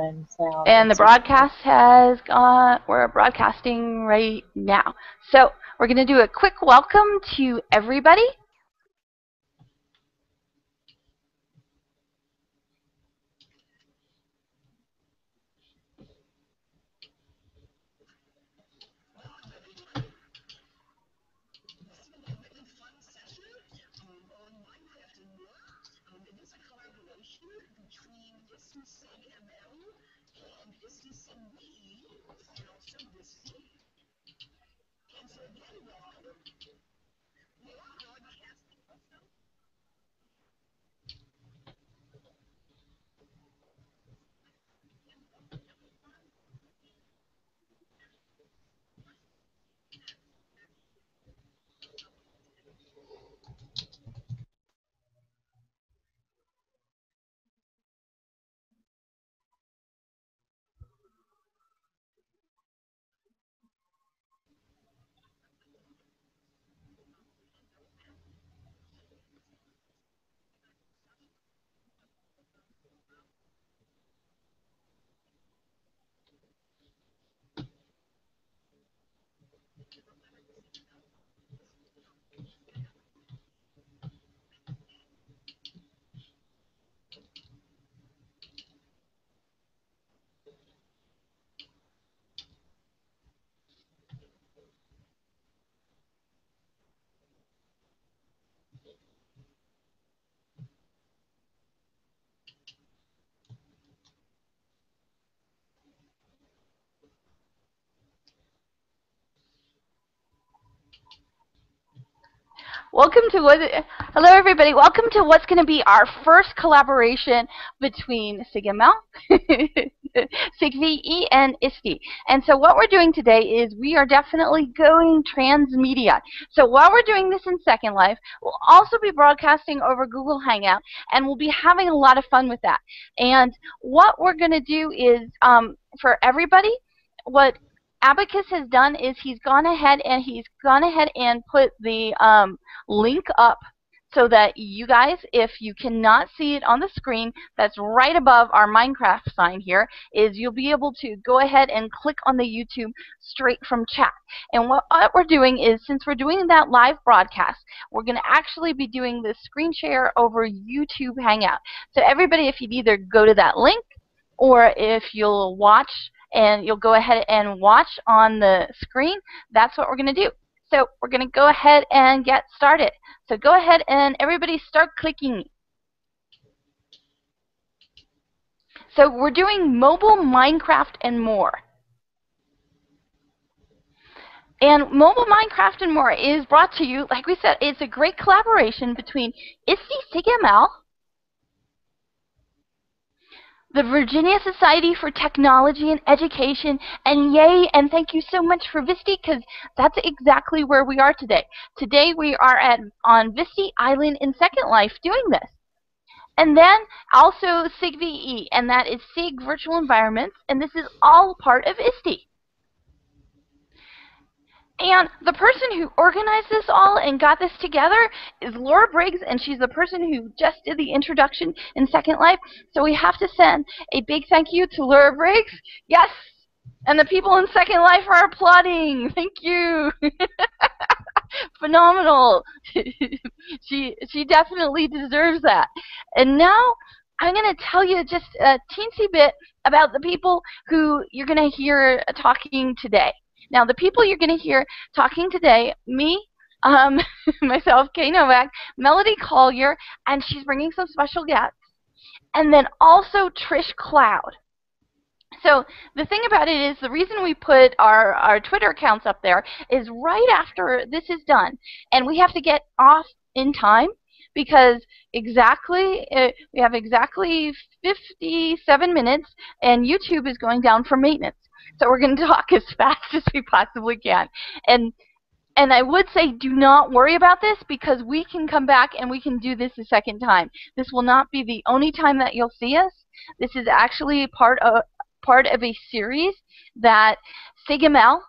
and sound. And the broadcast has gone, we're broadcasting right now. So we're going to do a quick welcome to everybody. Yes. Welcome to what? Hello, everybody. Welcome to what's going to be our first collaboration between SIGML, SIGVE, and ISTE. And so what we're doing today is we are definitely going transmedia. So while we're doing this in Second Life, we'll also be broadcasting over Google Hangout, and we'll be having a lot of fun with that. And what we're going to do is, um, for everybody, what Abacus has done is he's gone ahead and he's gone ahead and put the um, link up so that you guys, if you cannot see it on the screen, that's right above our Minecraft sign here, is you'll be able to go ahead and click on the YouTube straight from chat. And what, what we're doing is, since we're doing that live broadcast, we're going to actually be doing the screen share over YouTube Hangout. So everybody, if you'd either go to that link, or if you'll watch and you'll go ahead and watch on the screen, that's what we're going to do. So we're going to go ahead and get started. So go ahead and everybody start clicking. So we're doing mobile, Minecraft, and more. And Mobile Minecraft and More is brought to you, like we said, it's a great collaboration between ISTE SIGML, the Virginia Society for Technology and Education, and yay, and thank you so much for VSTE, because that's exactly where we are today. Today we are at on VSTE Island in Second Life doing this. And then also SIGVE, and that is SIG Virtual Environments, and this is all part of ISTE. And the person who organized this all and got this together is Laura Briggs, and she's the person who just did the introduction in Second Life. So we have to send a big thank you to Laura Briggs. Yes! And the people in Second Life are applauding. Thank you. Phenomenal. she she definitely deserves that. And now I'm going to tell you just a teensy bit about the people who you're going to hear talking today. Now, the people you're going to hear talking today, me, um, myself, Kae Novak, Mellody Collier, and she's bringing some special guests, and then also Trish Cloud. So the thing about it is the reason we put our, our Twitter accounts up there is right after this is done, and we have to get off in time because exactly uh, we have exactly 57 minutes, and YouTube is going down for maintenance. So we're going to talk as fast as we possibly can. And and I would say do not worry about this because we can come back and we can do this a second time. This will not be the only time that you'll see us. This is actually part of part of a series that SIGML,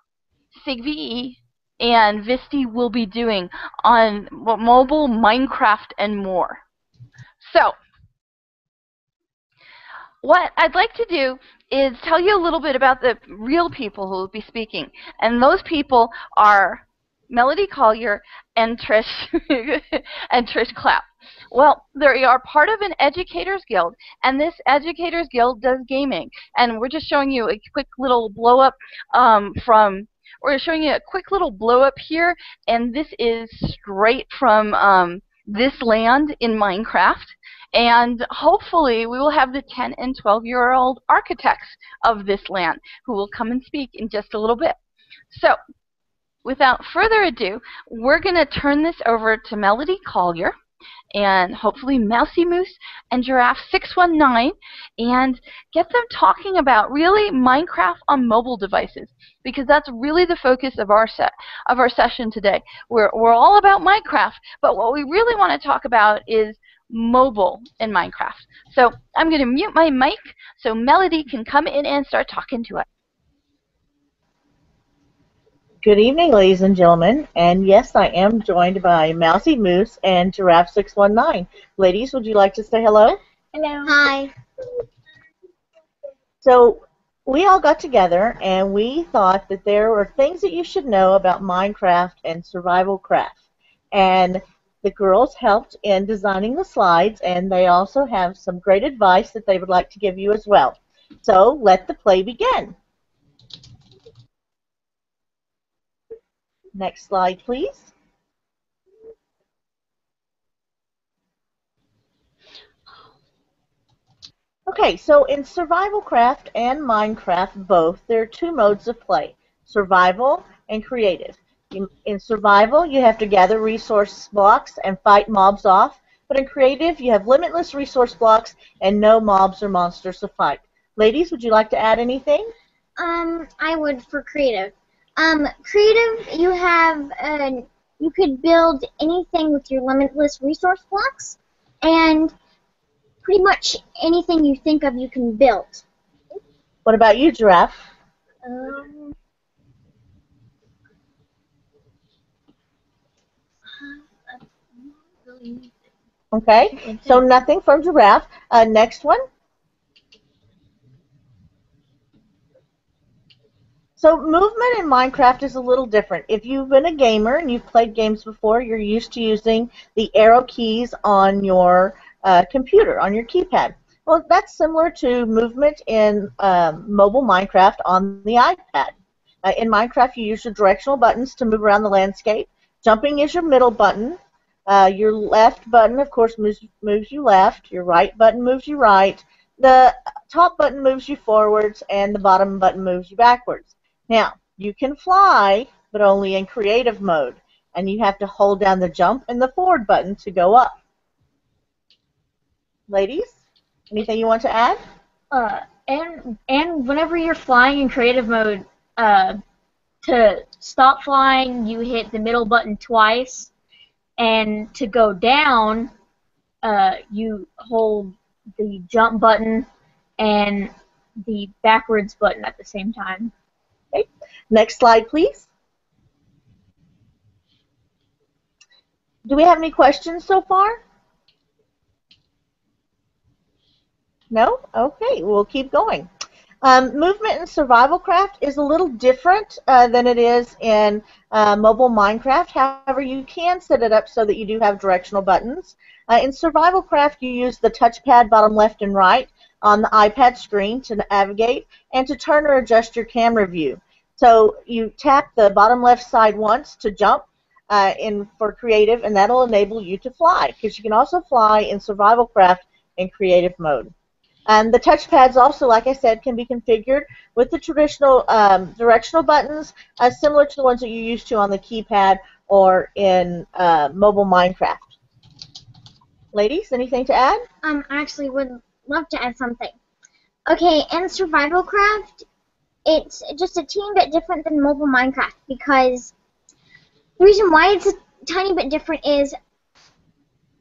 SIGVE, and VSTE will be doing on mobile, Minecraft, and more. So, what I'd like to do is tell you a little bit about the real people who will be speaking. And those people are Mellody Collier and Trish and Trish Cloud. Well, they are part of an educators guild, and this educators guild does gaming. And we're just showing you a quick little blow up um, from. We're showing you a quick little blow up here, and this is straight from um, this land in Minecraft. And hopefully we will have the 10 and 12 year old architects of this land who will come and speak in just a little bit. So without further ado, we're going to turn this over to Mellody Collier and hopefully Mousy Moose and Giraffe 619 and get them talking about really Minecraft on mobile devices because that's really the focus of our set of our session today. We're we're all about Minecraft, but what we really want to talk about is mobile in Minecraft. So I'm going to mute my mic so Mellody can come in and start talking to us. Good evening, ladies and gentlemen. And yes, I am joined by Mousy Moose and Giraffe619. Ladies, would you like to say hello? Hello. Hi. So we all got together and we thought that there were things that you should know about Minecraft and survival craft. And the girls helped in designing the slides and they also have some great advice that they would like to give you as well. So let the play begin. Next slide, please. Okay, so in Survival Craft and Minecraft both, there are two modes of play, survival and creative. In survival, you have to gather resource blocks and fight mobs off, but in creative, you have limitless resource blocks and no mobs or monsters to fight. Ladies, would you like to add anything? Um, I would for creative. Um, creative, you have, uh, you could build anything with your limitless resource blocks, and pretty much anything you think of you can build. What about you, Giraffe? Um, okay, so nothing from Giraffe. Uh, next one. So movement in Minecraft is a little different. If you've been a gamer and you've played games before, you're used to using the arrow keys on your uh, computer, on your keypad. Well, that's similar to movement in um, mobile Minecraft on the iPad. Uh, in Minecraft, you use your directional buttons to move around the landscape. Jumping is your middle button. Uh, your left button, of course, moves, moves you left. Your right button moves you right. The top button moves you forwards, and the bottom button moves you backwards. Now, you can fly, but only in creative mode, and you have to hold down the jump and the forward button to go up. Ladies, anything you want to add? Uh, and and whenever you're flying in creative mode, uh, to stop flying, you hit the middle button twice, and to go down, uh, you hold the jump button and the backwards button at the same time. Okay. Next slide, please. Do we have any questions so far? No? Okay, we'll keep going. Um, movement in survival craft is a little different uh, than it is in uh, mobile Minecraft. However, you can set it up so that you do have directional buttons. Uh, in survival craft, you use the touchpad bottom left and right on the iPad screen to navigate and to turn or adjust your camera view. So you tap the bottom left side once to jump uh, in for creative, and that'll enable you to fly because you can also fly in survival craft in creative mode. And the touchpads also, like I said, can be configured with the traditional um, directional buttons, uh, similar to the ones that you used to on the keypad or in uh, mobile Minecraft. Ladies, anything to add? Um, I actually would love to add something. Okay, in Survival Craft, it's just a teeny bit different than mobile Minecraft because the reason why it's a tiny bit different is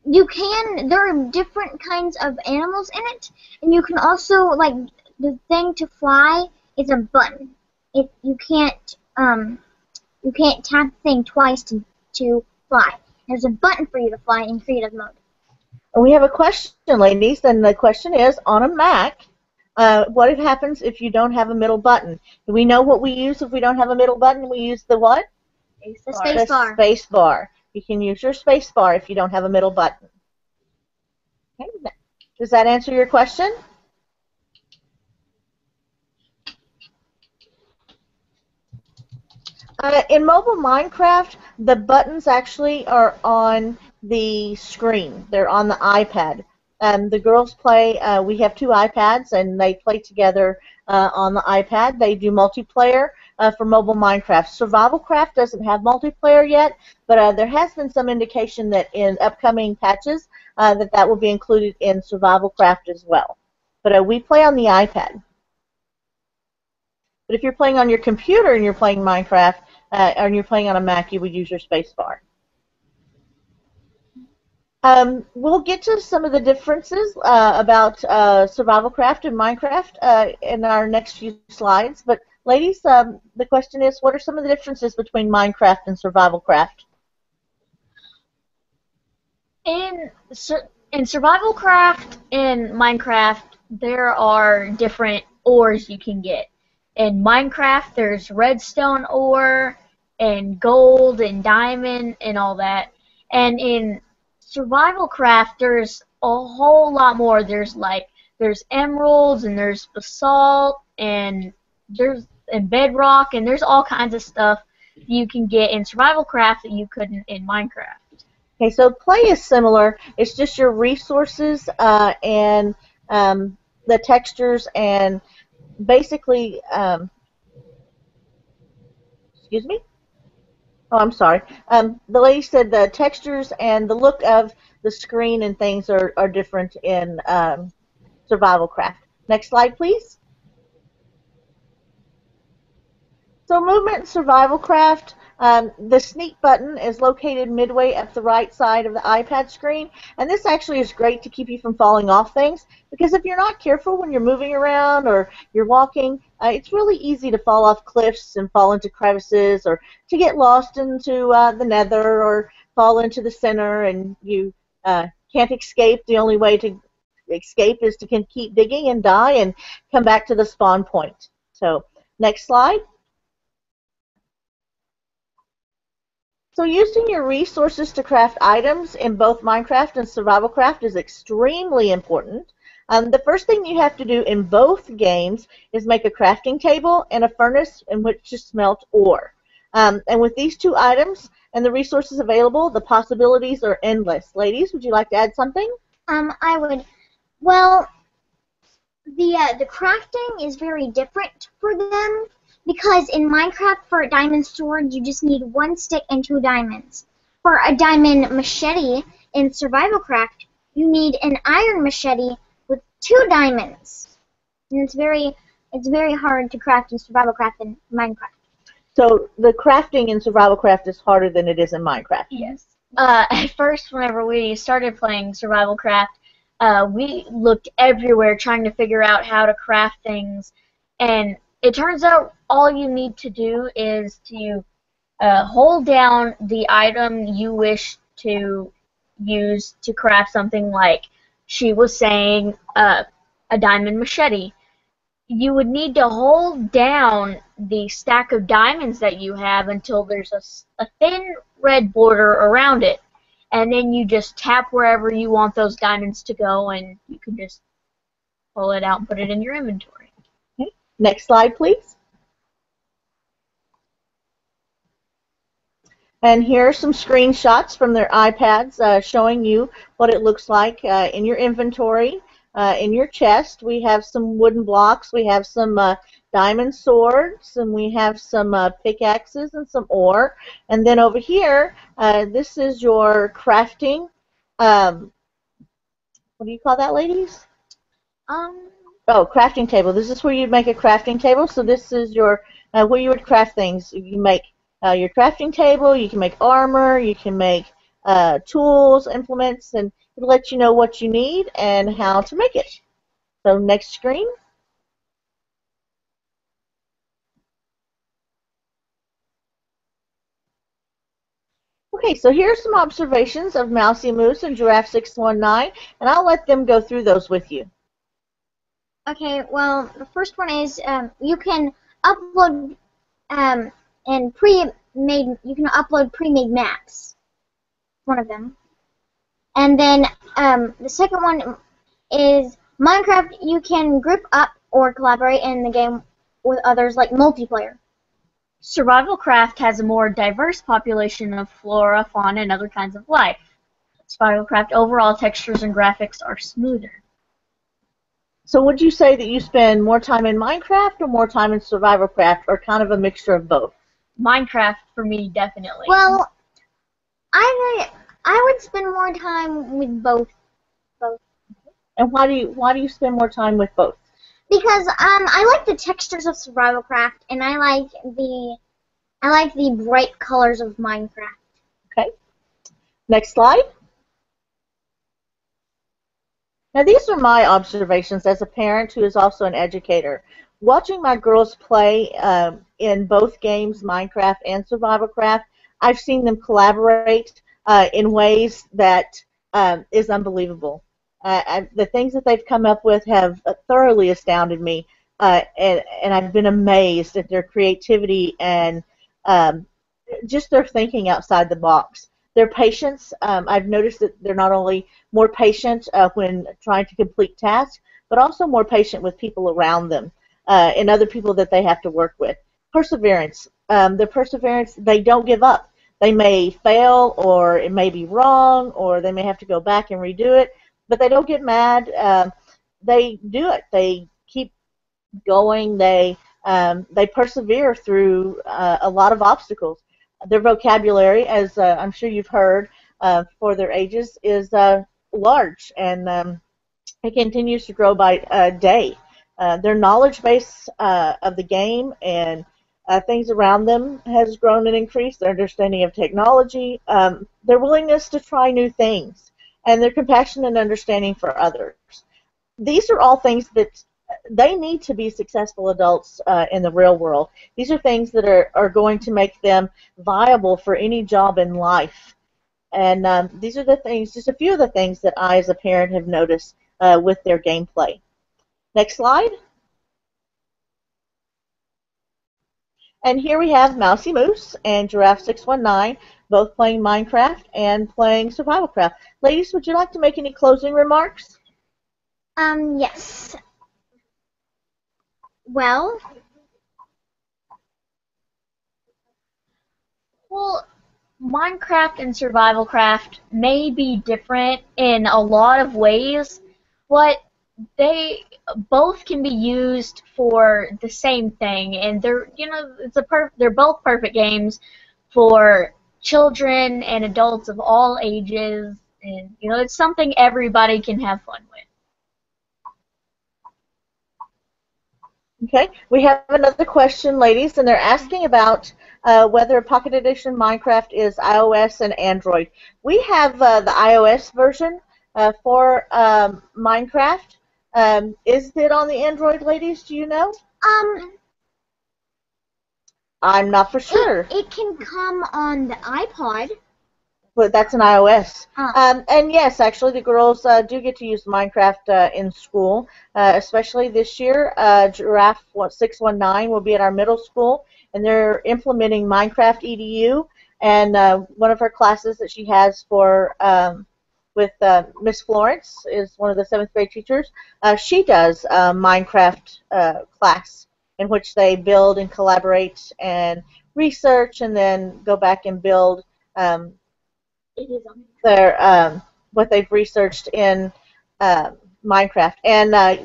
you can there are different kinds of animals in it and you can also like the thing to fly is a button. It you can't um you can't tap the thing twice to to fly. There's a button for you to fly in creative mode we have a question ladies and the question is on a mac uh, what happens if you don't have a middle button? Do we know what we use if we don't have a middle button? We use the what? The space bar. the space bar. You can use your space bar if you don't have a middle button. Okay. Does that answer your question? Uh, in mobile Minecraft, the buttons actually are on the screen. They're on the iPad. Um, the girls play, uh, we have two iPads, and they play together uh, on the iPad. They do multiplayer uh, for mobile Minecraft. Survival Craft doesn't have multiplayer yet, but uh, there has been some indication that in upcoming patches uh, that that will be included in Survival Craft as well. But uh, we play on the iPad. But if you're playing on your computer and you're playing Minecraft, and you're playing on a Mac, you would use your spacebar. Um, we'll get to some of the differences uh, about uh, Survival Craft and Minecraft uh, in our next few slides. But ladies, um, the question is, what are some of the differences between Minecraft and Survival Craft? In in survival craft in Minecraft, there are different ores you can get. In Minecraft, there's redstone ore and gold and diamond and all that. And in survival craft, there's a whole lot more. There's like there's emeralds and there's basalt and there's and bedrock and there's all kinds of stuff you can get in survival craft that you couldn't in Minecraft. Okay, so play is similar. It's just your resources uh, and um, the textures and basically, um, excuse me. Oh, I'm sorry. Um, the lady said the textures and the look of the screen and things are, are different in um, Survival Craft. Next slide, please. So movement in Survival Craft, um, the sneak button is located midway up the right side of the iPad screen, and this actually is great to keep you from falling off things because if you're not careful when you're moving around or you're walking, uh, it's really easy to fall off cliffs and fall into crevices or to get lost into uh, the nether or fall into the center and you uh, can't escape. The only way to escape is to keep digging and die and come back to the spawn point. So next slide. So using your resources to craft items in both Minecraft and Survival Craft is extremely important. Um, the first thing you have to do in both games is make a crafting table and a furnace in which to smelt ore. Um, and with these two items and the resources available, the possibilities are endless. Ladies, would you like to add something? Um, I would. Well, the uh, the crafting is very different for them because in Minecraft for a diamond sword you just need one stick and two diamonds. For a diamond machete in Survival Craft you need an iron machete with two diamonds. And it's very it's very hard to craft in Survival Craft and Minecraft. So the crafting in Survival Craft is harder than it is in Minecraft. Yes. Uh, at first, whenever we started playing Survival Craft, uh, we looked everywhere trying to figure out how to craft things, and it turns out all you need to do is to uh, hold down the item you wish to use to craft something like she was saying uh, a diamond machete. You would need to hold down the stack of diamonds that you have until there's a, a thin red border around it. And then you just tap wherever you want those diamonds to go, and you can just pull it out and put it in your inventory. Next slide, please. And here are some screenshots from their iPads uh, showing you what it looks like uh, in your inventory. Uh, in your chest, we have some wooden blocks, we have some uh, diamond swords, and we have some uh, pickaxes and some ore. And then over here, uh, this is your crafting. Um, what do you call that, ladies? Um, Oh, crafting table. This is where you'd make a crafting table. So this is your uh, where you would craft things. You make uh, your crafting table. You can make armor. You can make uh, tools, implements, and it'll let you know what you need and how to make it. So next screen. Okay, so here are some observations of Mousy Moose and Giraffe 619, and I'll let them go through those with you. Okay, well, the first one is um, you can upload um, and pre-made. You can upload pre-made maps. One of them. And then um, the second one is Minecraft. You can group up or collaborate in the game with others, like multiplayer. Survival Craft has a more diverse population of flora, fauna, and other kinds of life. Survival Craft overall textures and graphics are smoother. So would you say that you spend more time in Minecraft or more time in Survival Craft, or kind of a mixture of both? Minecraft for me, definitely. Well, I I would spend more time with both. And why do you why do you spend more time with both? Because um, I like the textures of Survival Craft, and I like the I like the bright colors of Minecraft. Okay. Next slide. Now these are my observations as a parent who is also an educator. Watching my girls play um, in both games, Minecraft and Survival Craft, I've seen them collaborate uh, in ways that um, is unbelievable. Uh, I, the things that they've come up with have thoroughly astounded me, uh, and, and I've been amazed at their creativity and um, just their thinking outside the box. Their patience, um, I've noticed that they're not only more patient uh, when trying to complete tasks, but also more patient with people around them uh, and other people that they have to work with. Perseverance, um, the perseverance, they don't give up. They may fail, or it may be wrong, or they may have to go back and redo it, but they don't get mad. Um, they do it. They keep going. They um, they persevere through uh, a lot of obstacles. Their vocabulary, as uh, I'm sure you've heard, uh, for their ages is uh, large, and um, it continues to grow by uh, day. Uh, their knowledge base of the game and things around them has grown and increased. Their understanding of technology, um, their willingness to try new things, and their compassion and understanding for others. These are all things that they need to be successful adults uh, in the real world. These are things that are, are going to make them viable for any job in life. And um, these are the things, just a few of the things that I, as a parent, have noticed uh, with their gameplay. Next slide. And here we have Mousy Moose and Giraffe 619 both playing Minecraft and playing Survival Craft. Ladies, would you like to make any closing remarks? Um, yes. Well, Well, Minecraft and Survival Craft may be different in a lot of ways, but they both can be used for the same thing, and they're you know it's a per- they're both perfect games for children and adults of all ages, and you know it's something everybody can have fun with. Okay, we have another question, ladies, and they're asking about uh, whether Pocket Edition Minecraft is iOS and Android. We have uh, the iOS version uh, for um, Minecraft. Um, is it on the Android, ladies? Do you know? um, I'm not for sure, it, it can come on the iPod. But that's an iOS. Ah. Um, and yes, actually, the girls uh, do get to use Minecraft uh, in school, uh, especially this year. Uh, Giraffe 619 will be at our middle school, and they're implementing Minecraft EDU. And uh, one of her classes that she has for um, with uh, Miss Florence is one of the seventh grade teachers. Uh, she does a Minecraft uh, class in which they build and collaborate and research, and then go back and build um, It is on. Their um, what they've researched in um Minecraft. And uh,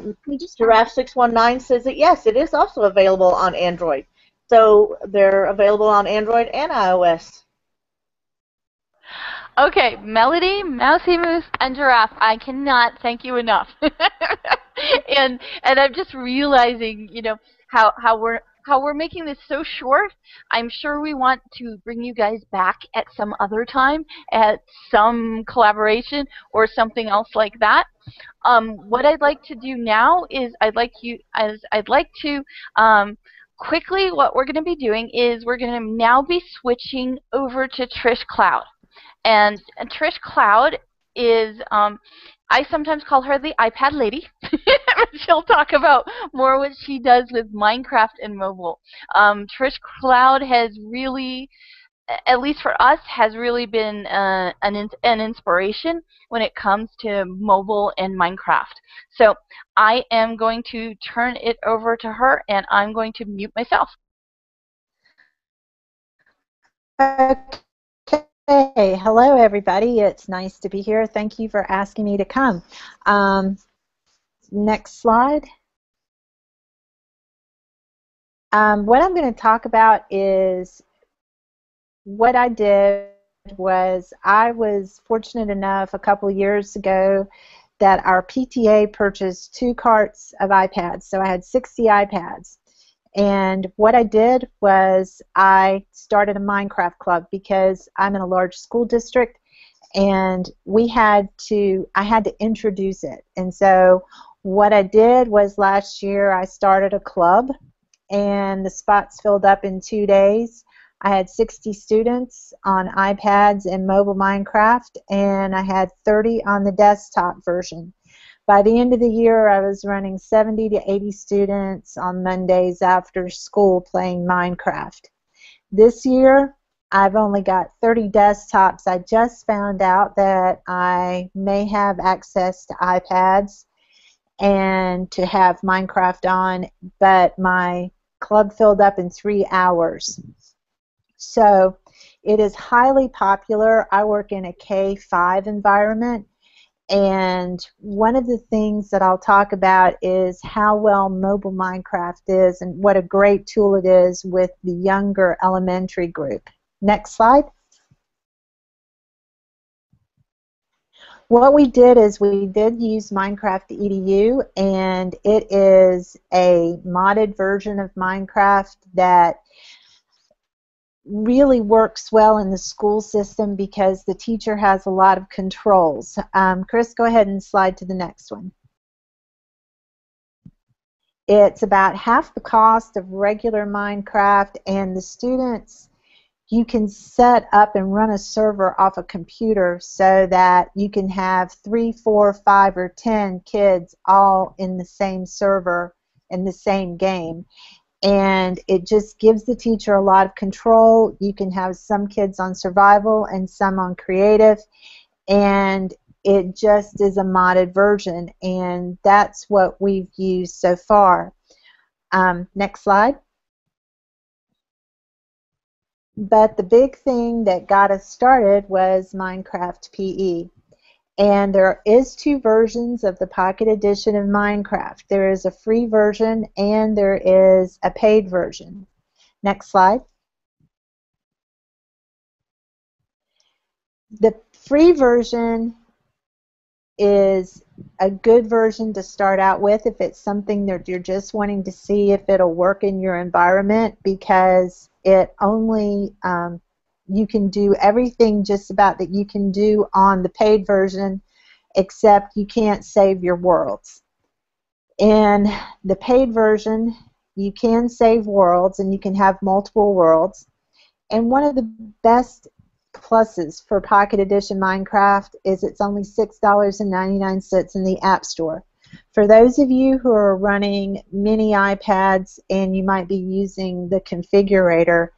Giraffe six one nine says that yes, it is also available on Android. So they're available on Android and iOS. Okay, Mellody, Mousy Moose, and Giraffe. I cannot thank you enough. and and I'm just realizing, you know, how how we're how we're making this so short. I'm sure we want to bring you guys back at some other time at some collaboration or something else like that. Um, what I'd like to do now is I'd like you as I'd like to um, quickly what we're going to be doing is we're going to now be switching over to Trish Cloud. And, and Trish Cloud is, um, I sometimes call her the iPad lady she'll talk about more what she does with Minecraft and mobile. Um, Trish Cloud has really at least for us, has really been uh, an, an inspiration when it comes to mobile and Minecraft. So I am going to turn it over to her, and I'm going to mute myself. Okay, hello everybody. It's nice to be here. Thank you for asking me to come. Um, next slide. Um, what I'm going to talk about is what I did was I was fortunate enough a couple years ago that our PTA purchased two carts of iPads. So I had 60 iPads. And what I did was I started a Minecraft club because I'm in a large school district and we had to I had to introduce it. And so what I did was last year I started a club and the spots filled up in 2 days. I had 60 students on iPads and mobile Minecraft and I had 30 on the desktop version. By the end of the year, I was running 70 to 80 students on Mondays after school playing Minecraft. This year, I've only got 30 desktops. I just found out that I may have access to iPads and to have Minecraft on, but my club filled up in three hours. So it is highly popular. I work in a K5 environment, and one of the things that I'll talk about is how well mobile Minecraft is and what a great tool it is with the younger elementary group. Next slide. What we did is we did use Minecraft EDU and it is a modded version of Minecraft that really works well in the school system because the teacher has a lot of controls. Um, Chris, go ahead and slide to the next one. It's about half the cost of regular Minecraft, and the students, you can set up and run a server off a computer so that you can have three, four, five, or ten kids all in the same server in the same game and it just gives the teacher a lot of control. You can have some kids on survival and some on creative, and it just is a modded version, and that's what we've used so far. Um, next slide. But the big thing that got us started was Minecraft PE. And there is two versions of the Pocket Edition of Minecraft. There is a free version and there is a paid version. Next slide. The free version is a good version to start out with if it's something that you're just wanting to see if it'll work in your environment because it only um, you can do everything just about that you can do on the paid version except you can't save your worlds. In the paid version, you can save worlds and you can have multiple worlds. And one of the best pluses for Pocket Edition Minecraft is it's only $6.99 in the App Store. For those of you who are running mini iPads and you might be using the configurator,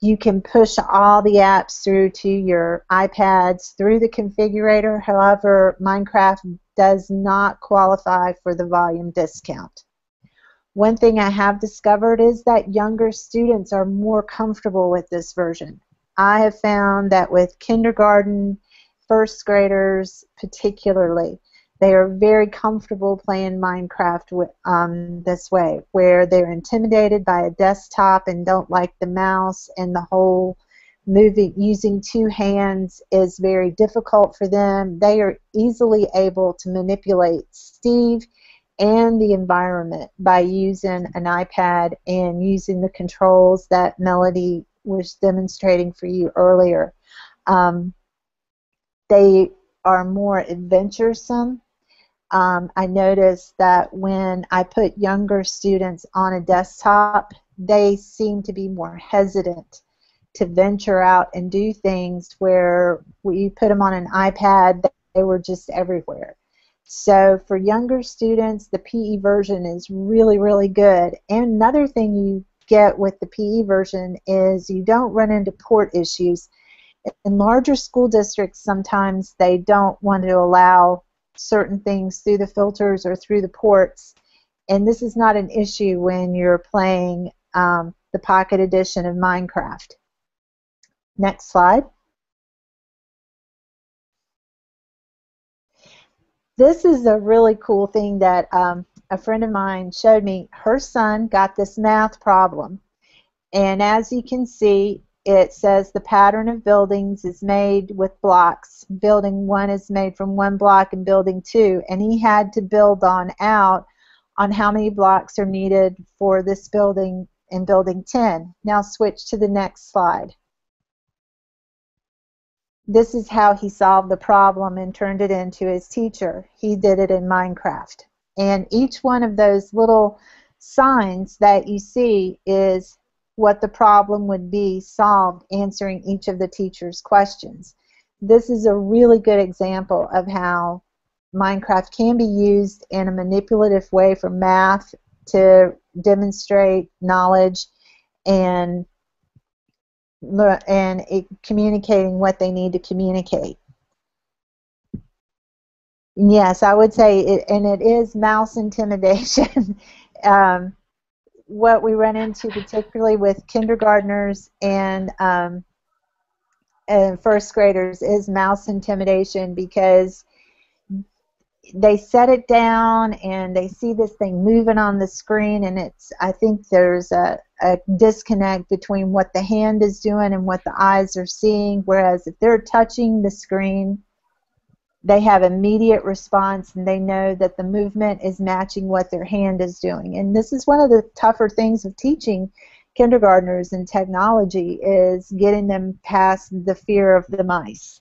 you can push all the apps through to your iPads through the configurator. However, Minecraft does not qualify for the volume discount. One thing I have discovered is that younger students are more comfortable with this version. I have found that with kindergarten, first graders particularly, they are very comfortable playing Minecraft um, this way, where they're intimidated by a desktop and don't like the mouse, and the whole moving using two hands is very difficult for them. They are easily able to manipulate Steve and the environment by using an iPad and using the controls that Mellody was demonstrating for you earlier. Um, they are more adventuresome um, I noticed that when I put younger students on a desktop, they seem to be more hesitant to venture out and do things where we put them on an iPad, they were just everywhere. So for younger students, the PE version is really, really good. And another thing you get with the PE version is you don't run into port issues. In larger school districts, sometimes they don't want to allow certain things through the filters or through the ports. And this is not an issue when you're playing um, the Pocket Edition of Minecraft. Next slide. This is a really cool thing that um, a friend of mine showed me. Her son got this math problem. And as you can see, it says the pattern of buildings is made with blocks. Building 1 is made from one block and building 2. And he had to build on out on how many blocks are needed for this building in building 10. Now switch to the next slide this is how he solved the problem and turned it into his teacher. He did it in Minecraft. And each one of those little signs that you see is what the problem would be solved answering each of the teacher's questions. This is a really good example of how Minecraft can be used in a manipulative way for math to demonstrate knowledge and and communicating what they need to communicate. Yes, I would say, it, and it is mouse intimidation. um, what we run into, particularly with kindergartners and um, and first graders, is mouse intimidation because they set it down and they see this thing moving on the screen and it's I think there's a, a disconnect between what the hand is doing and what the eyes are seeing whereas if they're touching the screen they have immediate response and they know that the movement is matching what their hand is doing and this is one of the tougher things of teaching kindergartners in technology is getting them past the fear of the mice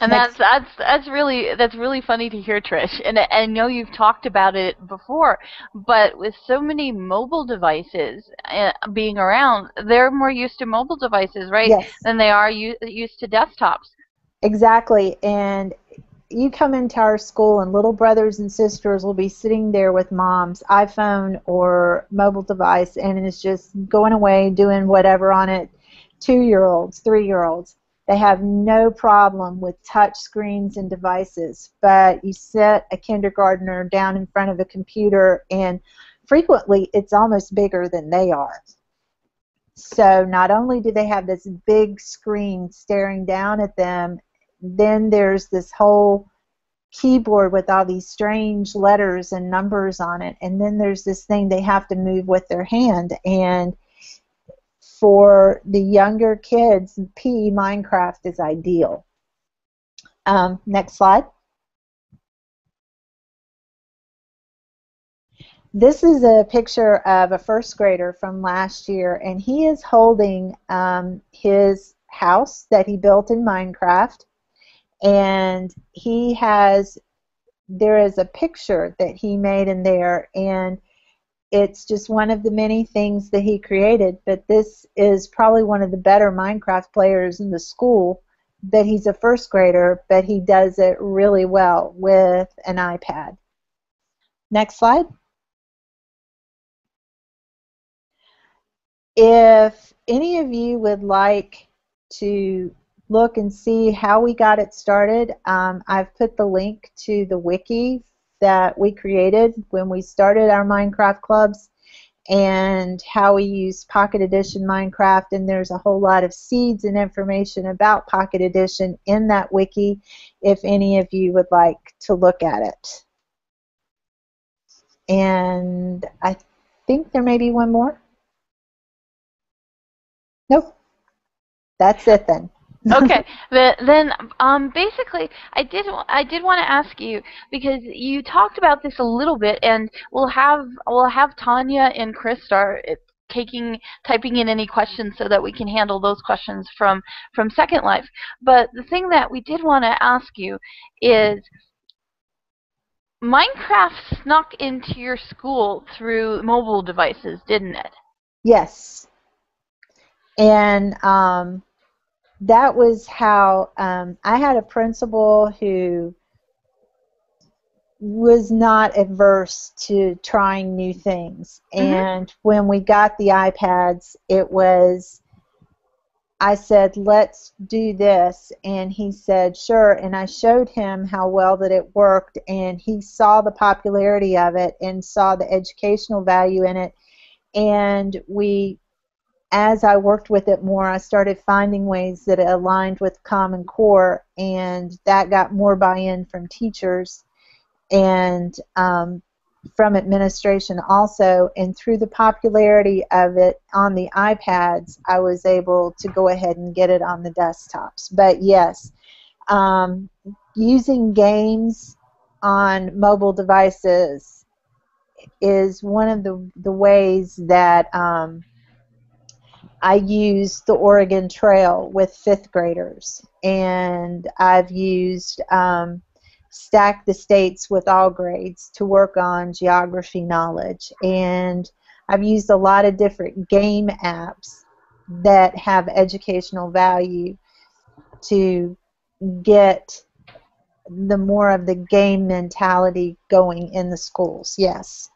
and that's that's that's really that's really funny to hear, Trish. And I know you've talked about it before, but with so many mobile devices uh, being around, they're more used to mobile devices, right? Yes. Than they are used to desktops. Exactly. And you come into our school, and little brothers and sisters will be sitting there with mom's iPhone or mobile device, and it's just going away doing whatever on it. Two-year-olds, three-year-olds they have no problem with touch screens and devices, but you set a kindergartner down in front of a computer and frequently it's almost bigger than they are. So not only do they have this big screen staring down at them, then there's this whole keyboard with all these strange letters and numbers on it, and then there's this thing they have to move with their hand and for the younger kids, PE Minecraft is ideal. Um, next slide. This is a picture of a first grader from last year, and he is holding um, his house that he built in Minecraft, and he has, there is a picture that he made in there, and it's just one of the many things that he created, but this is probably one of the better Minecraft players in the school. That he's a first grader, but he does it really well with an iPad. Next slide. If any of you would like to look and see how we got it started, um, I've put the link to the wiki that we created when we started our Minecraft clubs and how we use Pocket Edition Minecraft and there's a whole lot of seeds and information about Pocket Edition in that wiki if any of you would like to look at it. And I think there may be one more. Nope. That's it then okay, But then um, basically, I did I did want to ask you because you talked about this a little bit, and we'll have we'll have Tanya and Chris start eh, taking typing in any questions so that we can handle those questions from from Second Life. But the thing that we did want to ask you is. Minecraft snuck into your school through mobile devices, didn't it? Yes. And um, that was how um, I had a principal who was not averse to trying new things. Mm-hmm. And when we got the iPads, it was I said, let's do this. And he said, sure. And I showed him how well that it worked. And he saw the popularity of it and saw the educational value in it. And we, as I worked with it more, I started finding ways that it aligned with Common Core. And that got more buy in from teachers. And um, from administration also, and through the popularity of it on the iPads, I was able to go ahead and get it on the desktops. But yes, um, using games on mobile devices is one of the, the ways that um, I use the Oregon Trail with fifth graders, and I've used um, stack the states with all grades to work on geography knowledge. And I've used a lot of different game apps that have educational value to get the more of the game mentality going in the schools. Yes.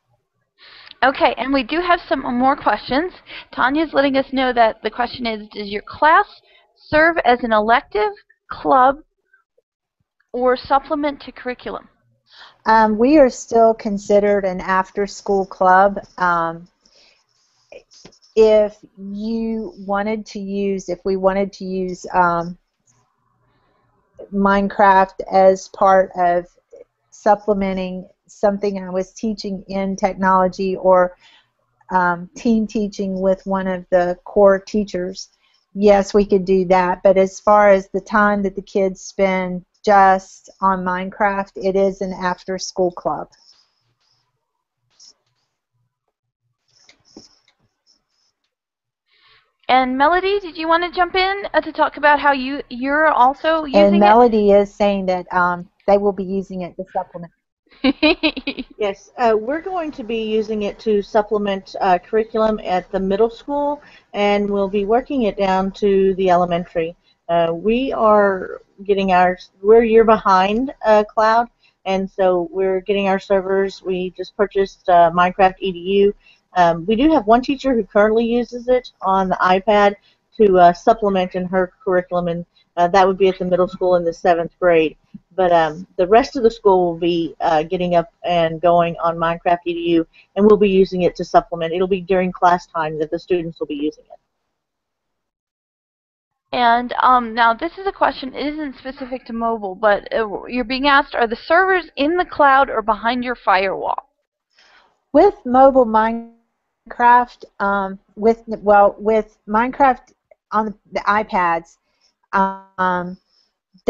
Okay, and we do have some more questions. Tanya's letting us know that the question is, does your class serve as an elective, club, or supplement to curriculum? Um, we are still considered an after-school club. Um, if you wanted to use, if we wanted to use um, Minecraft as part of supplementing something I was teaching in technology or um, team teaching with one of the core teachers, yes, we could do that. But as far as the time that the kids spend just on Minecraft, it is an after school club. And Mellody, did you want to jump in uh, to talk about how you you're also using and Mellody is saying that um, they will be using it to supplement. Yes, uh, we're going to be using it to supplement uh, curriculum at the middle school, and we'll be working it down to the elementary. Uh, we are getting our we're a year behind uh, Cloud, and so we're getting our servers. We just purchased uh, Minecraft EDU. Um, we do have one teacher who currently uses it on the iPad to uh, supplement in her curriculum, and that would be at the middle school in the seventh grade. But um, the rest of the school will be uh, getting up and going on Minecraft EDU, and we'll be using it to supplement. It'll be during class time that the students will be using it. And um, now this is a question. It isn't specific to mobile, but uh, you're being asked: Are the servers in the cloud or behind your firewall? With mobile Minecraft, um, with well, with Minecraft on the, the iPads, um,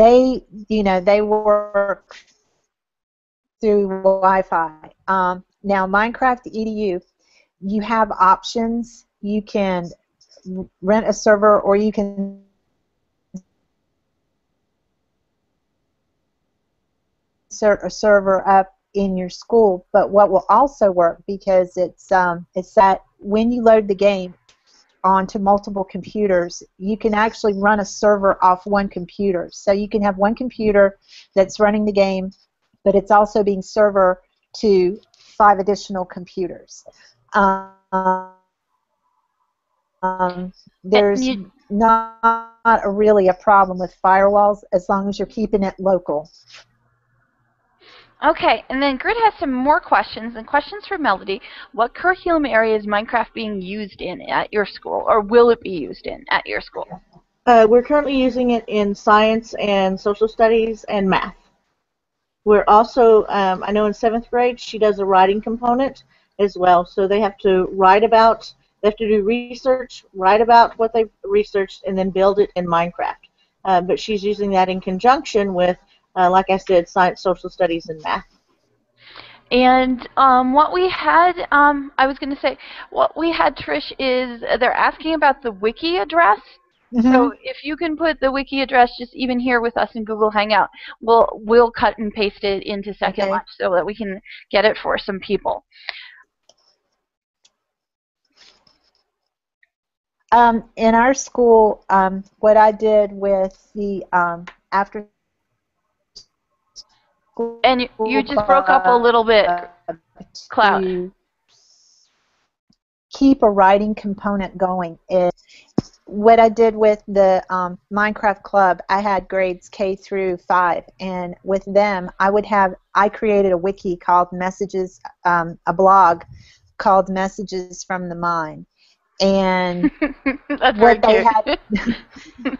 they you know they work through Wi-Fi. Um, now Minecraft EDU, you have options. You can rent a server, or you can insert a server up in your school. But what will also work because it's um, it's that when you load the game onto multiple computers, you can actually run a server off one computer. So you can have one computer that's running the game, but it's also being server to five additional computers. Um, um, there's you- not a really a problem with firewalls as long as you're keeping it local. Okay, and then Grid has some more questions, and questions for Mellody. What curriculum area is Minecraft being used in at your school, or will it be used in at your school? Uh, we're currently using it in science and social studies and math. We're also, um, I know in seventh grade, she does a writing component as well. So they have to write about, they have to do research, write about what they've researched, and then build it in Minecraft. Uh, but she's using that in conjunction with, uh, like I said, science, social studies, and math. And um, what we had, um, I was going to say, what we had, Trish, is they're asking about the wiki address. So if you can put the wiki address just even here with us in Google Hangout, we'll we'll cut and paste it into Second Okay. Lunch so that we can get it for some people. Um, in our school, um, what I did with the um, after. And you, you just broke up a little bit, Cloud. keep a writing component going is what I did with the um, Minecraft Club. I had grades K through five, and with them, I would have I created a wiki called Messages, um, a blog called Messages from the Mine, and That's what they cute.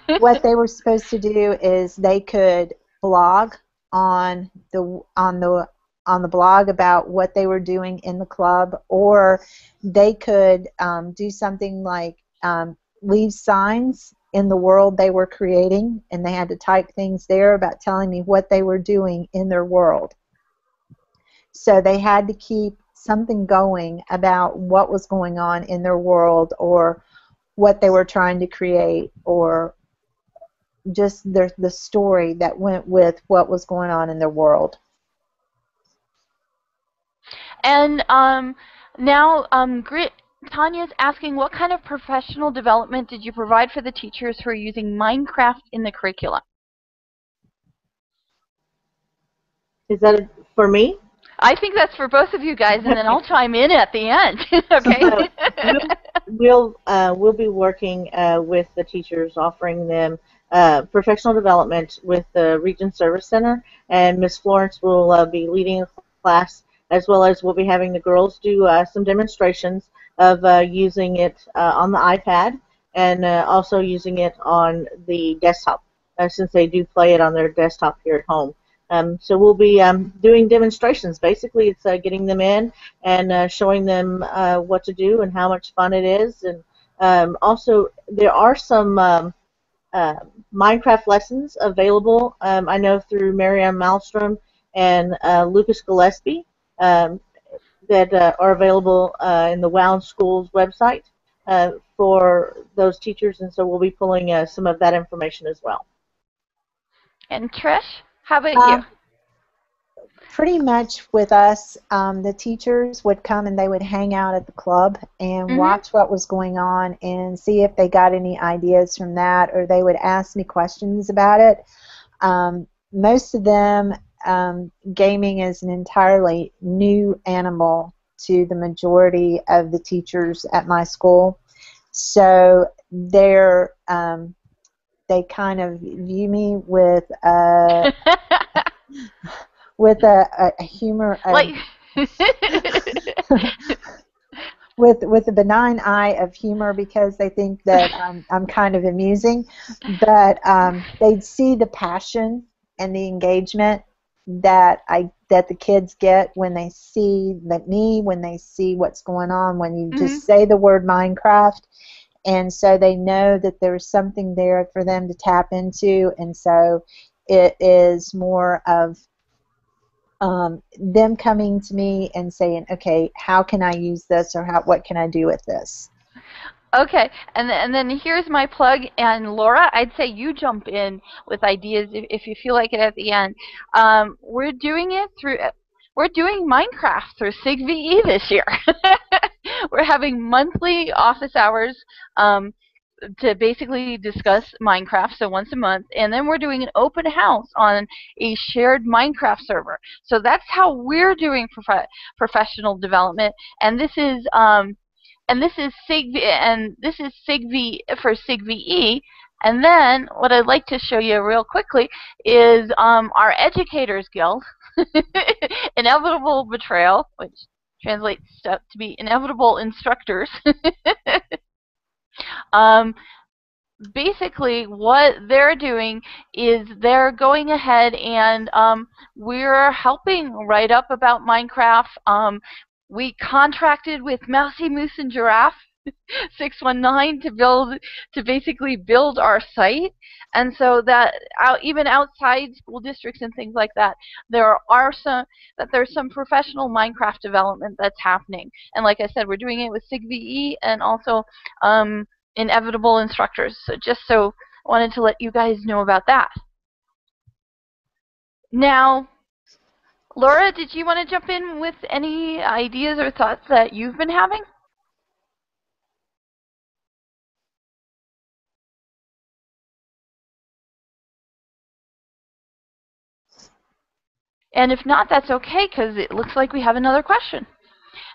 what they were supposed to do is they could blog on the on the on the blog about what they were doing in the club, or they could um, do something like um, leave signs in the world they were creating, and they had to type things there about telling me what they were doing in their world. So they had to keep something going about what was going on in their world or what they were trying to create or just the, the story that went with what was going on in their world. And um, now um, Grit, Tanya's asking, what kind of professional development did you provide for the teachers who are using Minecraft in the curriculum? Is that for me? I think that's for both of you guys, and then I'll chime in at the end. okay. we'll uh, we'll be working uh, with the teachers, offering them uh, professional development with the Region Service Center, and Miss Florence will uh, be leading a class, as well as we'll be having the girls do uh, some demonstrations of uh, using it on the iPad and also using it on the desktop, since they do play it on their desktop here at home. Um, so we'll be um, doing demonstrations. Basically, it's uh, getting them in and uh, showing them uh, what to do and how much fun it is. And um, also, there are some um, uh, Minecraft lessons available. Um, I know through Marianne Malmstrom and uh, Lucas Gillespie um, that uh, are available in the Wound Schools website for those teachers. And so we'll be pulling some of that information as well. And Trish? How about Um, you? Pretty much with us, um, the teachers would come and they would hang out at the club and Mhm. watch what was going on and see if they got any ideas from that, or they would ask me questions about it. Um, most of them, um, gaming is an entirely new animal to the majority of the teachers at my school. So they're um, they kind of view me with a with a, a, humor a- like, with with a benign eye of humor because they think that I'm I'm kind of amusing, but um, they'd see the passion and the engagement that I that the kids get when they see that me when they see what's going on when you Mhm. just say the word Minecraft. And so they know that there's something there for them to tap into. And so it is more of um, them coming to me and saying, okay, how can I use this or how, what can I do with this? Okay, and and then here's my plug. And Laura, I'd say you jump in with ideas if, if you feel like it at the end. Um, we're doing it through. We're doing Minecraft through SIGVE this year. we're having monthly office hours um, to basically discuss Minecraft, so once a month, and then we're doing an open house on a shared Minecraft server. So that's how we're doing prof- professional development, and this is um, and this is SIGV and this is SIGV for SIGVE. And then what I'd like to show you real quickly is um, our Educators Guild, Inevitable Betrayal, which translates to to be Inevitable Instructors. um, basically, what they're doing is they're going ahead and um, we're helping write up about Minecraft. Um, we contracted with Mousy Moose and Giraffe 619 to build to basically build our site. And so that out, even outside school districts and things like that there are some that there's some professional minecraft development that's happening. And like i said we're doing it with SIGVE and also um, inevitable instructors. So just so i wanted to let you guys know about that. Now Laura, did you want to jump in with any ideas or thoughts that you've been having? And if not, that's okay because it looks like we have another question.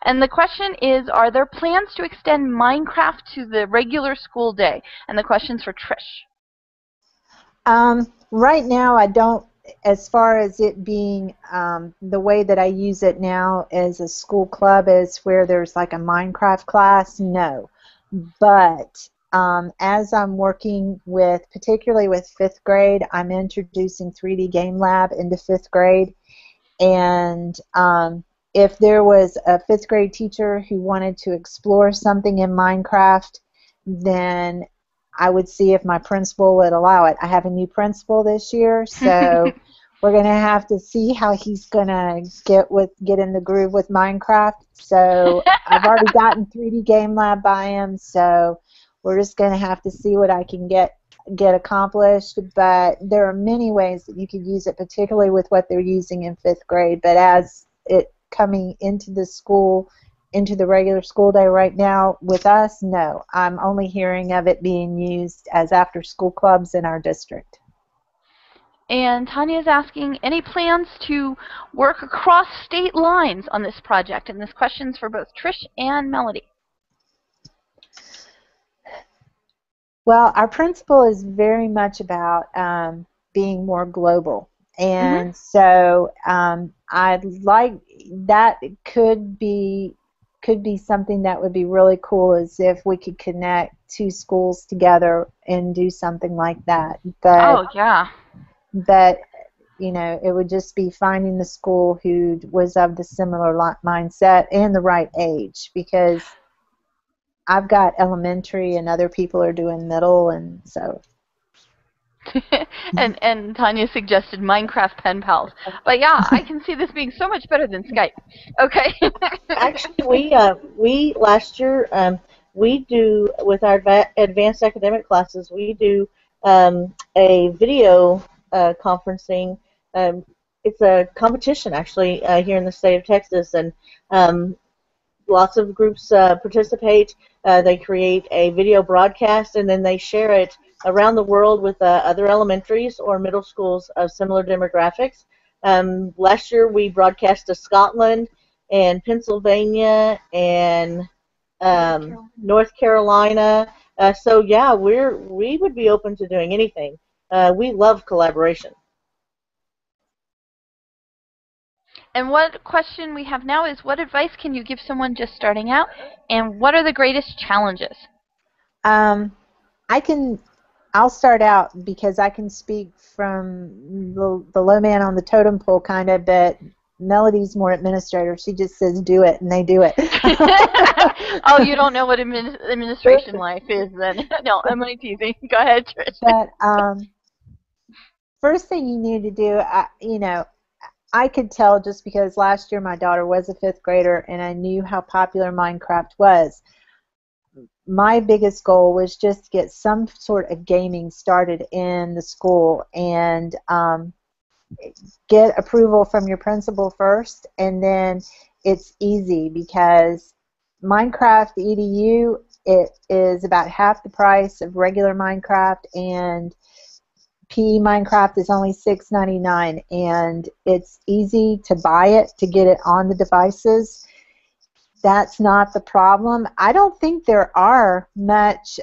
And the question is, are there plans to extend Minecraft to the regular school day? And the question's for Trish. Um, right now, I don't, as far as it being um, the way that I use it now as a school club is where there's like a Minecraft class, no. But um, as I'm working with, particularly with fifth grade, I'm introducing 3D Game Lab into fifth grade. And um, if there was a fifth grade teacher who wanted to explore something in Minecraft, then I would see if my principal would allow it. I have a new principal this year, so we're gonna have to see how he's gonna get with get in the groove with Minecraft. So I've already gotten 3D Game Lab by him, so we're just gonna have to see what I can get get accomplished. But there are many ways that you could use it, particularly with what they're using in fifth grade. But as it coming into the school, into the regular school day right now with us, no. I'm only hearing of it being used as after school clubs in our district. And Tanya is asking, any plans to work across state lines on this project? And this question's for both Trish and Mellody. Well, our principle is very much about um, being more global. And mm-hmm. so um, I'd like that could be could be something that would be really cool is if we could connect two schools together and do something like that. But oh yeah. But you know, it would just be finding the school who was of the similar mindset and the right age because I've got elementary and other people are doing middle and so and and Tanya suggested Minecraft pen pals. But yeah, I can see this being so much better than Skype. Okay. Actually, we uh, we last year um, we do with our advanced academic classes we do um, a video uh, conferencing. Um, it's a competition actually uh, here in the state of Texas, and um, lots of groups uh, participate. Uh, they create a video broadcast and then they share it around the world with uh, other elementaries or middle schools of similar demographics. Um, last year we broadcast to Scotland and Pennsylvania and um, North Carolina. Uh, so yeah, we're we would be open to doing anything. Uh, we love collaboration. And what question we have now is what advice can you give someone just starting out, and what are the greatest challenges? Um, I can I'll start out because I can speak from the, the low man on the totem pole kind of, but Mellody's more administrator. She just says do it, and they do it. oh, you don't know what admin administration life is then. no, I'm only teasing. Go ahead, Trish. But um, first thing you need to do, I, you know, I could tell just because last year my daughter was a fifth grader, and I knew how popular Minecraft was. My biggest goal was just to get some sort of gaming started in the school and um, get approval from your principal first, and then it's easy because Minecraft EDU it is about half the price of regular Minecraft, and PE Minecraft is only $6.99, and it's easy to buy it to get it on the devices that's not the problem. I don't think there are much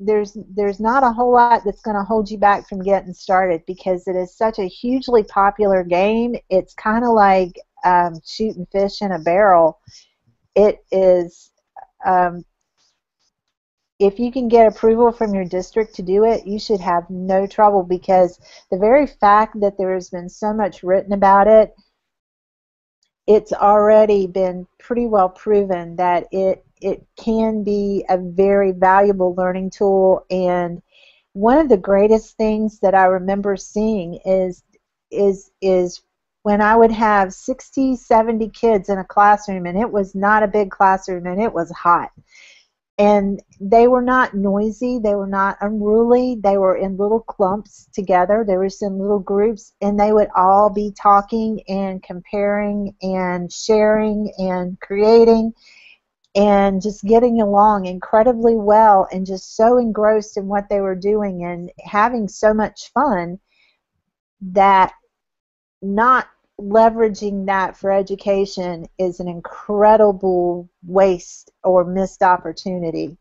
there's there's not a whole lot that's going to hold you back from getting started because it is such a hugely popular game. It's kind of like um, shooting fish in a barrel. It is um, if you can get approval from your district to do it, you should have no trouble because the very fact that there has been so much written about it it's already been pretty well proven that it it can be a very valuable learning tool. And one of the greatest things that I remember seeing is is is when I would have 60, 70 kids in a classroom and it was not a big classroom and it was hot and they were not noisy they were not unruly they were in little clumps together they were in little groups and they would all be talking and comparing and sharing and creating and just getting along incredibly well and just so engrossed in what they were doing and having so much fun that not leveraging that for education is an incredible waste or missed opportunity.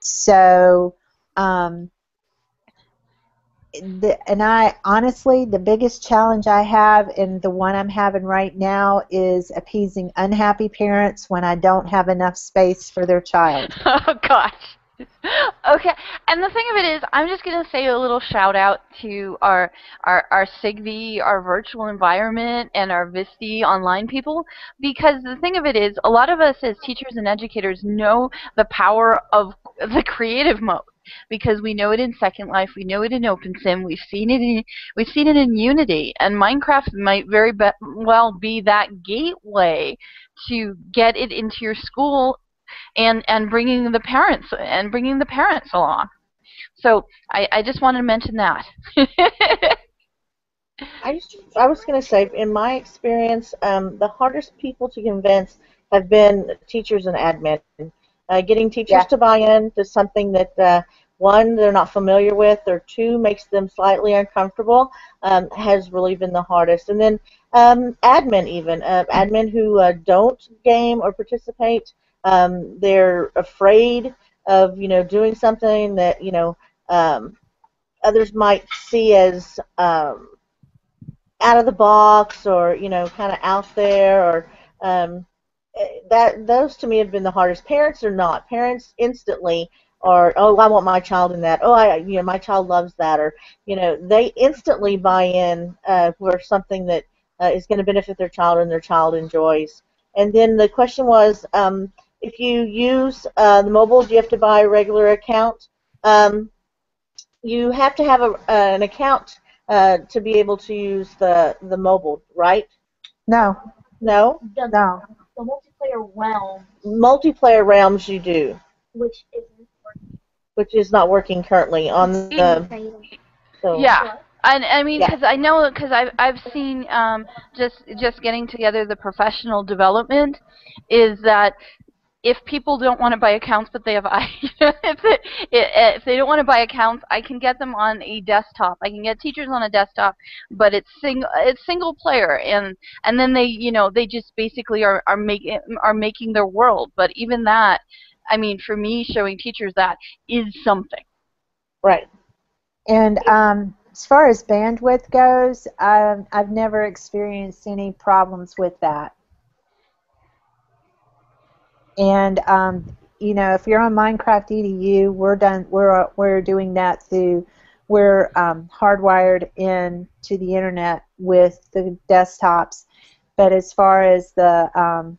So, um, the, and I honestly, the biggest challenge I have, and the one I'm having right now, is appeasing unhappy parents when I don't have enough space for their child. oh gosh. Okay, and the thing of it is, I'm just gonna say a little shout out to our our our SIGV, our virtual environment, and our VSTE online people, because the thing of it is, a lot of us as teachers and educators know the power of the creative mode because we know it in Second Life, we know it in OpenSim, we've seen it in we've seen it in Unity, and Minecraft might very be well be that gateway to get it into your school and and bringing the parents and bringing the parents along. So I, I just wanted to mention that. I just, I was going to say, in my experience, um, the hardest people to convince have been teachers and admin. Uh, getting teachers Yeah. to buy in to something that uh, one they're not familiar with, or two makes them slightly uncomfortable, um, has really been the hardest. And then um, admin, even uh, admin who uh, don't game or participate, um, they're afraid of you know doing something that you know um, others might see as um, out of the box or you know kind of out there or um, eh, that those to me have been the hardest. Parents are not. Parents instantly are oh I want my child in that. Oh I you know my child loves that or you know they instantly buy in uh, for something that uh, is going to benefit their child and their child enjoys. And then the question was um, if you use uh, the mobile, do you have to buy a regular account? Um, you have to have a, uh, an account uh, to be able to use the the mobile, right? No, No, The, no. the multiplayer realm, multiplayer realms you do, which isn't working. which is not working currently on the. So yeah. And I mean, Yeah. because I know, because I've I've seen um, just just getting together the professional development is that if people don't want to buy accounts, but they have I, if they, if they don't want to buy accounts, I can get them on a desktop. I can get teachers on a desktop, but it's single it's single player, and and then they you know they just basically are are making are making their world. But even that, I mean, for me, showing teachers that is something. right. And um, as far as bandwidth goes, um, I've never experienced any problems with that. And um, you know, if you're on Minecraft EDU, we're done. We're we're doing that through. We're um, hardwired in to the internet with the desktops. But as far as the um,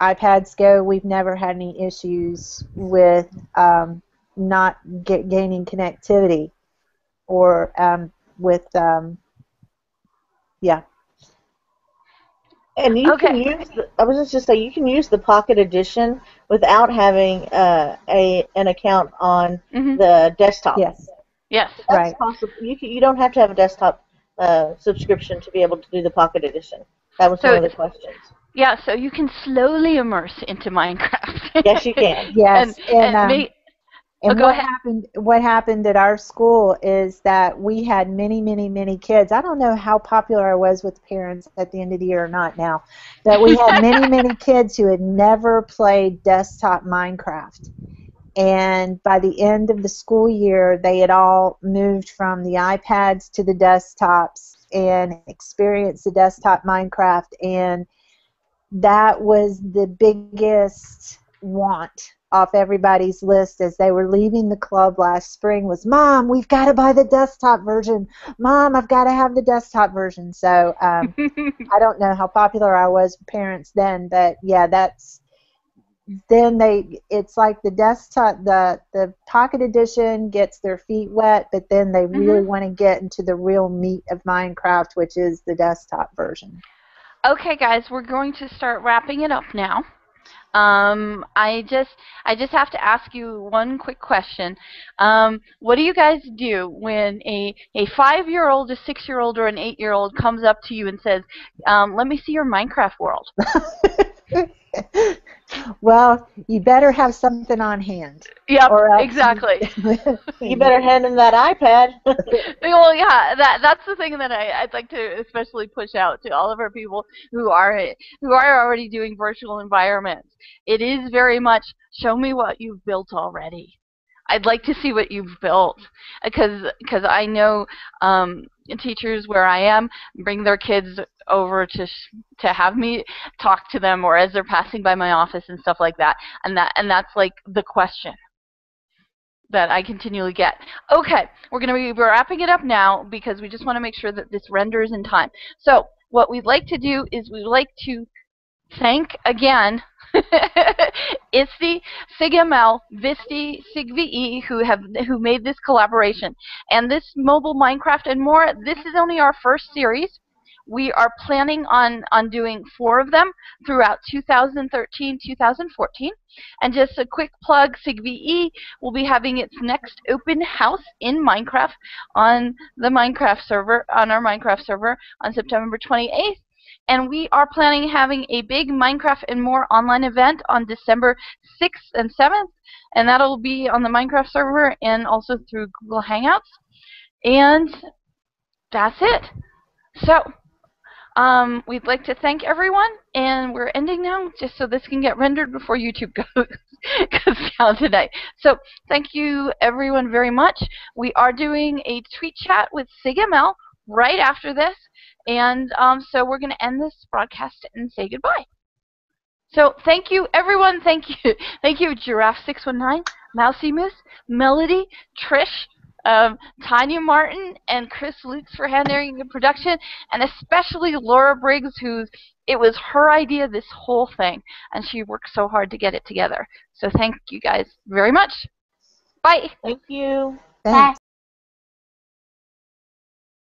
iPads go, we've never had any issues with um, not get, gaining connectivity or um, with um, yeah And you can use. The, I was just to say you can use the Pocket Edition without having uh, a an account on hmm the desktop. yes Yes. That's right. possible. You can, you don't have to have a desktop uh, subscription to be able to do the Pocket Edition. That was So one of the questions. Yeah. So you can slowly immerse into Minecraft. Yes, you can. yes and, and, um, ma- And Oh, what ahead. happened? What happened at our school is that we had many, many, many kids. I don't know how popular I was with parents at the end of the year or not now, but we had many, many kids who had never played desktop Minecraft. And by the end of the school year, they had all moved from the iPads to the desktops and experienced the desktop Minecraft. And that was the biggest want off everybody's list as they were leaving the club last spring was mom we've got to buy the desktop version. Mom i've got to have the desktop version. So um, i don't know how popular i was with parents then but yeah that's then they it's like the desktop the the pocket edition gets their feet wet but then they really want to get into the real meat of minecraft which is the desktop version. Okay, guys, we're going to start wrapping it up now. Um, I just, I just have to ask you one quick question. Um, what do you guys do when a a five-year-old, a six-year-old, or an eight-year-old comes up to you and says, um, "Let me see your Minecraft world"? well, you better have something on hand. Yep, Or exactly. You better hand him that iPad. well, yeah, that that's the thing that I, I'd like to especially push out to all of our people who are who are already doing virtual environments. It is very much show me what you've built already. I'd like to see what you've built because because I know um, teachers where I am bring their kids over to to have me talk to them or as they're passing by my office and stuff like that and that and that's like the question that I continually get. Okay, we're going to be wrapping it up now because we just want to make sure that this renders in time. So what we'd like to do is we'd like to thank again ISTE, SIGML, VSTE, SIGVE who have who made this collaboration. And this mobile Minecraft and more, this is only our first series. We are planning on, on doing four of them throughout 2013, 2014. And just a quick plug, SIGVE will be having its next open house in Minecraft on the Minecraft server, on our Minecraft server on September 28th. And we are planning having a big Minecraft and more online event on December 6th and 7th. And that'll be on the Minecraft server and also through Google Hangouts. And that's it. So, um, we'd like to thank everyone, and we're ending now just so this can get rendered before YouTube goes, goes down tonight. So thank you everyone very much. We are doing a tweet chat with SIGML right after this, and um, so we're going to end this broadcast and say goodbye. So thank you everyone. Thank you, thank you Giraffe619, Mousy Moose, Mellody, Trish, um, Tanya Martin and Chris Lukes for handling the production, and especially Laura Briggs, who's it was her idea this whole thing, and she worked so hard to get it together. So thank you guys very much. Bye. Thank you. Thanks.